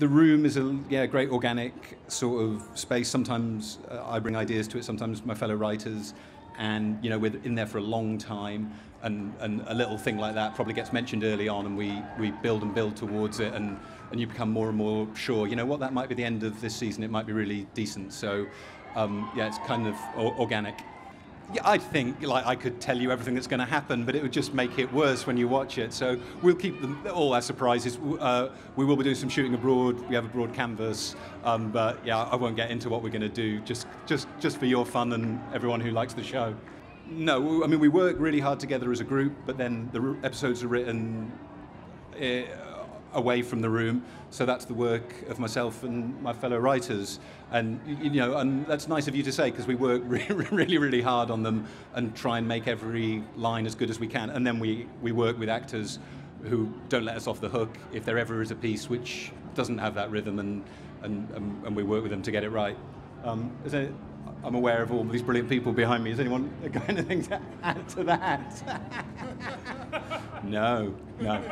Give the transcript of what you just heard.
the room is a yeah great organic sort of space. Sometimes uh, I bring ideas to it. Sometimes my fellow writers, and you know we're in there for a long time. And, and a little thing like that probably gets mentioned early on, and we, we build and build towards it, and, and you become more and more sure. You know what? That might be the end of this season. It might be really decent. So, um, yeah, it's kind of organic. Yeah, I think like I could tell you everything that's going to happen, but it would just make it worse when you watch it. So we'll keep them all as surprises. Uh, we will be doing some shooting abroad. We have a broad canvas, um, but yeah, I won't get into what we're going to do. Just, just, just for your fun and everyone who likes the show. No, I mean we work really hard together as a group, but then the episodes are written. Uh, away from the room. So that's the work of myself and my fellow writers. And you know, and that's nice of you to say because we work really, really hard on them and try and make every line as good as we can. And then we we work with actors who don't let us off the hook if there ever is a piece which doesn't have that rhythm, and and and, and we work with them to get it right. Um, there, I'm aware of all these brilliant people behind me. Has anyone got anything to add to that? no, no.